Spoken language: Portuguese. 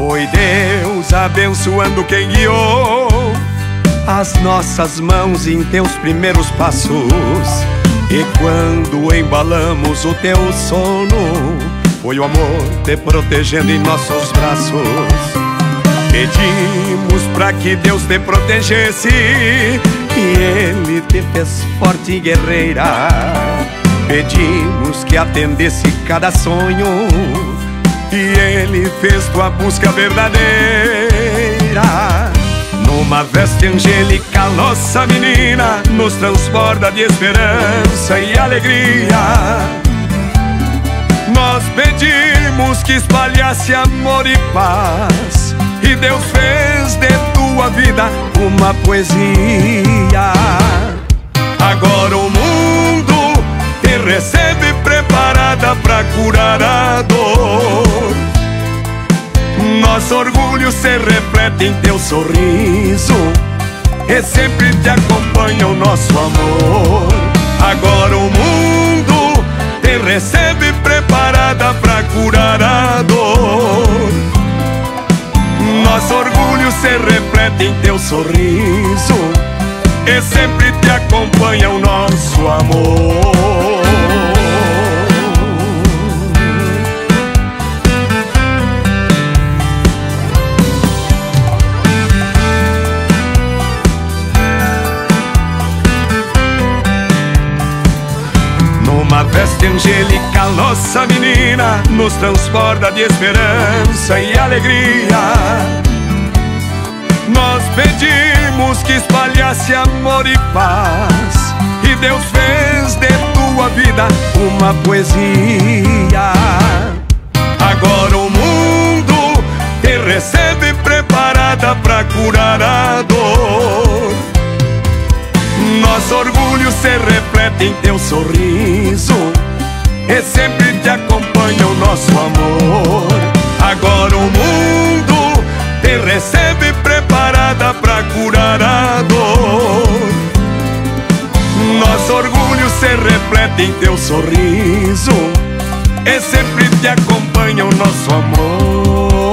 Foi Deus abençoando quem guiou as nossas mãos em teus primeiros passos. E quando embalamos o teu sono, foi o amor te protegendo em nossos braços. Pedimos para que Deus te protegesse e Ele te fez forte e guerreira. Pedimos que atendesse cada sonho Ele fez tua busca verdadeira. Numa veste angelical, nossa menina nos transborda de esperança e alegria. Nós pedimos que espalhasse amor e paz, e Deus fez de tua vida uma poesia. Nosso orgulho se reflete em teu sorriso. E sempre te acompanha o nosso amor. Agora o mundo te recebe preparada pra curar a dor. Nosso orgulho se reflete em teu sorriso. E sempre te acompanha o nosso amor Angelical, nossa menina nos transporta de esperança e alegria. Nós pedimos que espalhasse amor e paz, e Deus fez de tua vida uma poesia. Agora o mundo te recebe preparada para curar a dor. Nosso orgulho se reflete em teu sorriso E sempre te acompanha o nosso amor. Agora o mundo te recebe preparada pra curar a dor. Nosso orgulho se reflete em teu sorriso. E sempre te acompanha o nosso amor